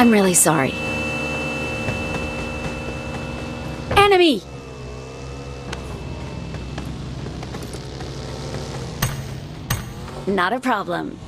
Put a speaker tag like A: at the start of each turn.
A: I'm really sorry. Enemy! Not a problem.